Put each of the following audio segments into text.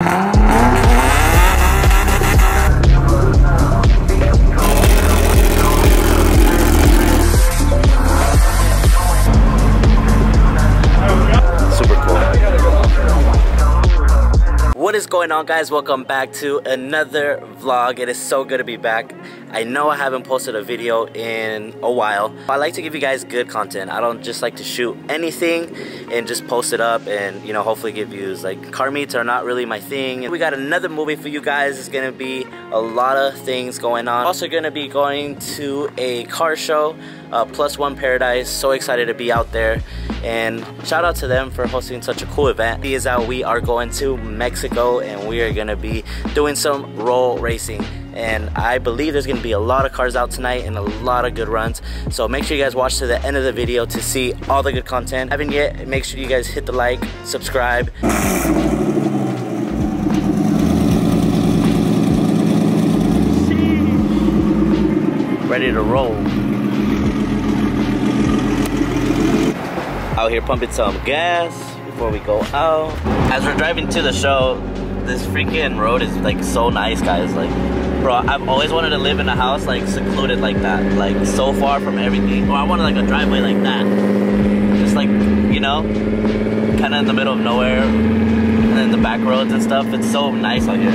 Super is going on guys? Welcome back to another vlog. It is so good to be back. I know I haven't posted a video in a while. I like to give you guys good content. I don't just like to shoot anything and just post it up and you know hopefully get views. Like car meets are not really my thing. We got another movie for you guys. It's gonna be a lot of things going on. Also gonna be going to a car show, uh, Plus One Paradise. So excited to be out there and shout out to them for hosting such a cool event. He Is out we are going to Mexico and we are gonna be doing some roll racing and I believe there's gonna be a lot of cars out tonight and a lot of good runs. So make sure you guys watch to the end of the video to see all the good content. Haven't yet, make sure you guys hit the like, subscribe. Ready to roll. Out here pumping some gas before we go out. As we're driving to the show, this freaking road is like so nice, guys. Like, bro, I've always wanted to live in a house like secluded like that, like so far from everything. Or I wanted like a driveway like that, just like you know, kind of in the middle of nowhere, and then the back roads and stuff. It's so nice out here.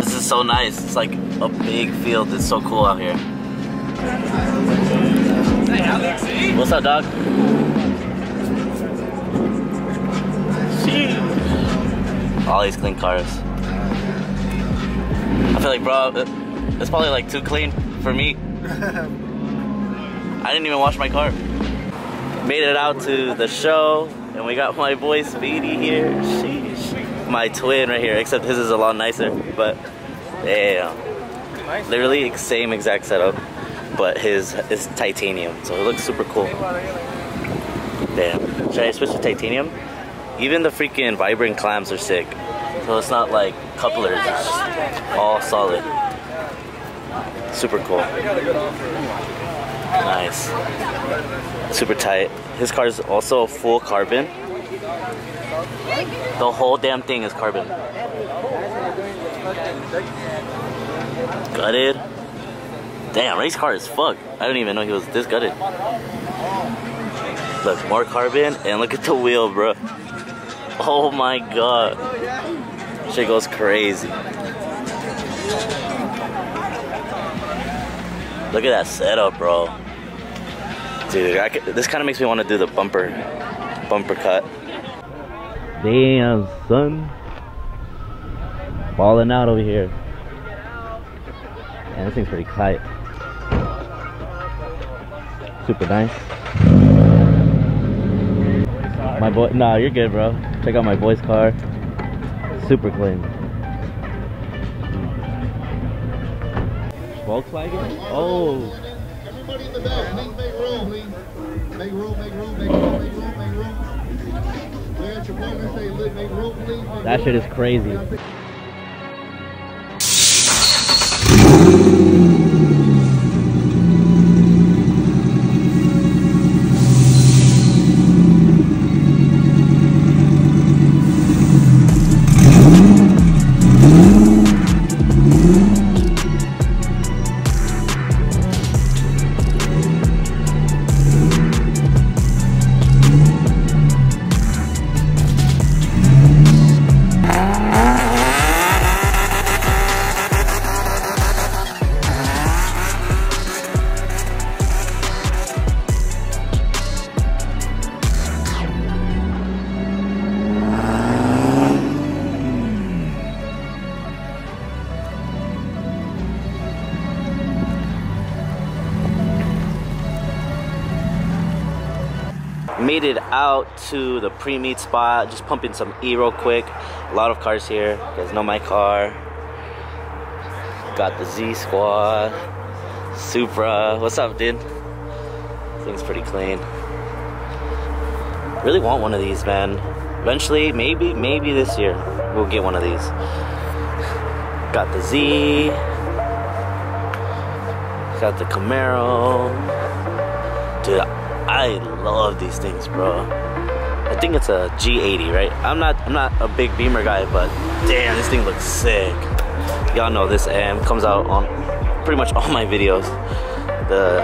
This is so nice. It's like a big field. It's so cool out here. What's up, dog? All these clean cars. I feel like, bro, uh, it's probably like too clean for me. I didn't even wash my car. Made it out to the show, and we got my boy Speedy here. Sheesh. My twin right here, except his is a lot nicer. But damn, literally same exact setup, but his is titanium, so it looks super cool. Damn. Should I switch to titanium? Even the freaking vibrant clamps are sick. So it's not like couplers, it's just all solid. Super cool. Nice. Super tight. His car is also full carbon. The whole damn thing is carbon. Gutted. Damn, race car is fuck. I didn't even know he was this gutted. Look, more carbon, and look at the wheel, bro. Oh my god. Shit goes crazy. Look at that setup, bro. Dude, could, this kind of makes me want to do the bumper, bumper cut. Damn, son. Balling out over here. Man, this thing's pretty tight. Super nice. My boy, nah, you're good, bro. Check out my boy's car. Super clean. Volkswagen? Oh. Everybody in the back, make, make room, please. Make room, make room, make room, make room, make room. Look at your partner, say, make room, please. That shit is crazy. It out to the pre-meet spot, just pumping some E real quick. A lot of cars here. You guys know my car. Got the Z Squad, Supra. What's up, dude? Thing's pretty clean. Really want one of these, man. Eventually, maybe, maybe this year, we'll get one of these. Got the Z. Got the Camaro. Love these things, bro. I think it's a G80, right? I'm not I'm not a big Beamer guy, but damn, this thing looks sick. Y'all know this AM comes out on pretty much all my videos. The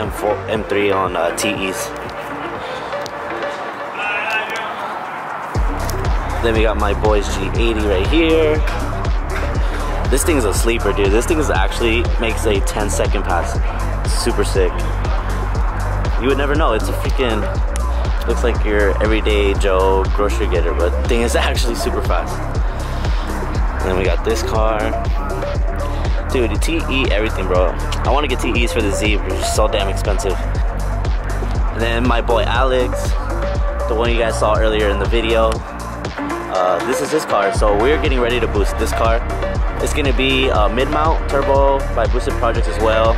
M4, M3 on uh, TEs. Then we got my boys G80 right here. This thing's a sleeper, dude. This thing is actually makes a 10 second pass. Super sick. You would never know. It's a freaking looks like your everyday Joe grocery getter, but thing is actually super fast. And then we got this car. Dude, the TE everything, bro. I want to get TEs for the Z, but it's so damn expensive. And then my boy Alex, the one you guys saw earlier in the video. Uh, this is his car, so we're getting ready to boost this car. It's gonna be a mid-mount turbo by Boosted Projects as well.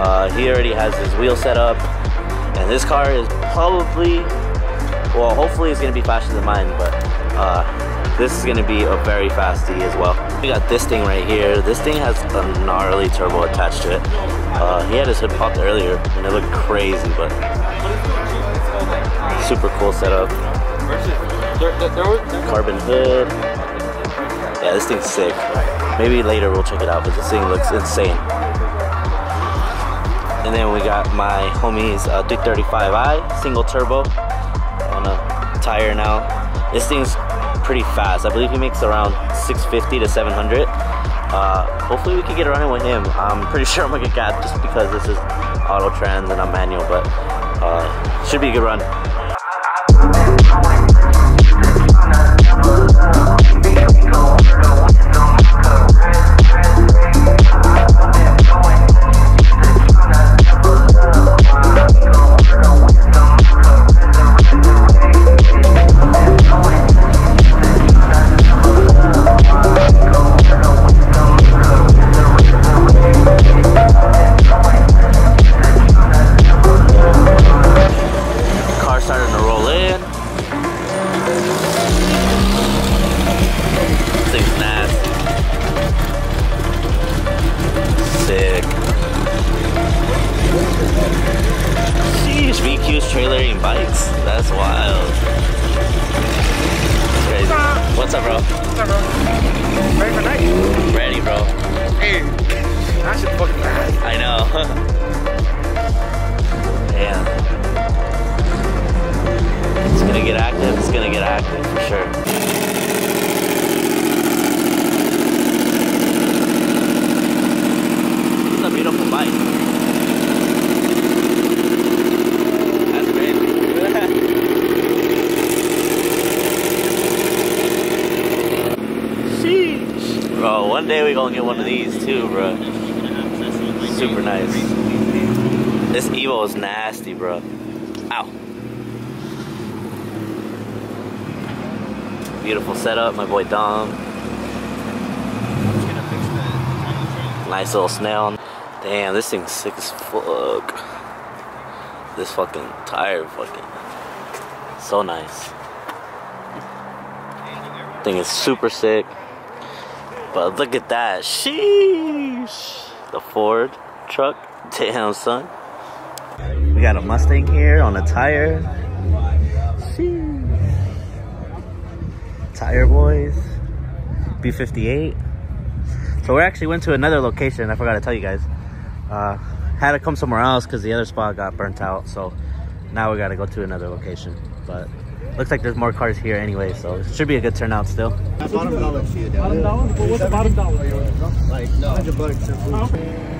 Uh, he already has his wheel set up, and this car is probably, well, hopefully it's gonna be faster than mine, but uh, this is gonna be a very fast D as well. We got this thing right here. This thing has a gnarly turbo attached to it. Uh, he had his hood popped earlier, and it looked crazy, but super cool setup. Carbon hood. Yeah, this thing's sick. Maybe later we'll check it out, but this thing looks insane. And then we got my homie's uh, 335i single turbo on a tire now. This thing's pretty fast. I believe he makes around 650 to 700. Uh, hopefully we can get running with him. I'm pretty sure I'm gonna get got just because this is auto trans and I'm manual, but uh, should be a good run. What's up, bro? What's up, bro? Ready for night? Ready, bro. Hey, that shit fucking bad. I know. Damn. It's gonna get active. It's gonna get active for sure. It's a beautiful bike. That's crazy. Sheesh. Bro, get one of these too, bro. Super nice. This Evo is nasty, bro. Ow. Beautiful setup, my boy Dom. Nice little snail. Damn, this thing's sick as fuck. This fucking tire fucking so nice. Thing is super sick. But look at that. Sheesh. The Ford truck. Damn, son. We got a Mustang here on a tire. Sheesh. Tire boys. B58. So we actually went to another location. I forgot to tell you guys. Uh, had to come somewhere else because the other spot got burnt out. So now we got to go to another location. But looks like there's more cars here anyway. So it should be a good turnout still. Bottom dollar. Bottom dollar? What's the bottom dollar? Like, no. 100 bucks.